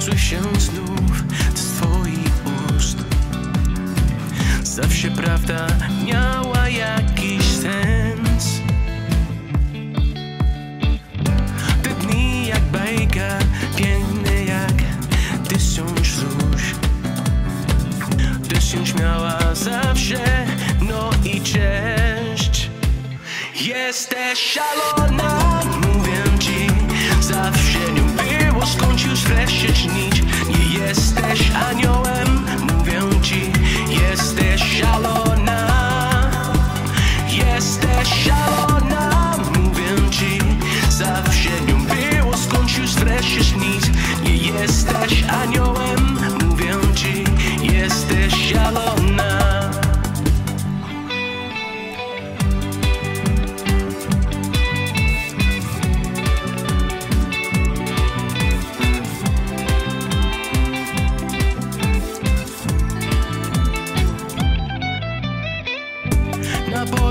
słyszę znów z twoich ust. Zawsze prawda miała jakiś sens. Te dni jak bajka, piękne jak tysiąc róż. Ty się śmiała zawsze, no i cześć. Jesteś szalona, Jesteś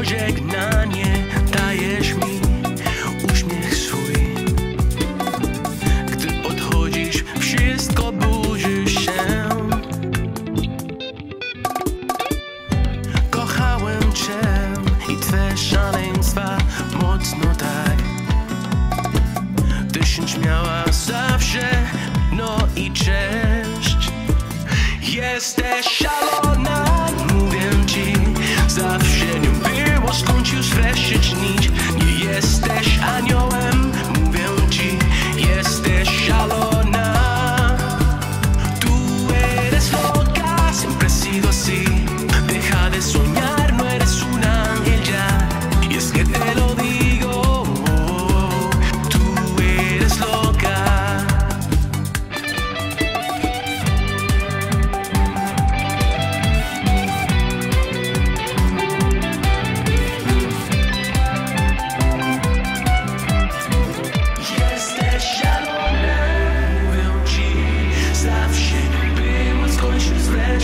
pożegnanie dajesz mi uśmiech swój. Gdy odchodzisz, wszystko burzy się. Kochałem cię i twe szaleństwa mocno tak. Ty się śmiała zawsze, no i cześć. Jesteś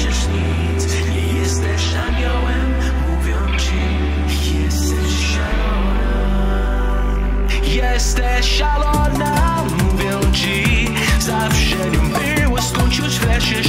znaczysz nic Nie jesteś aniołem. Mówią ci Jesteś szalona Jesteś szalona. Mówią ci Zawsze nią była Skąd już wreszcie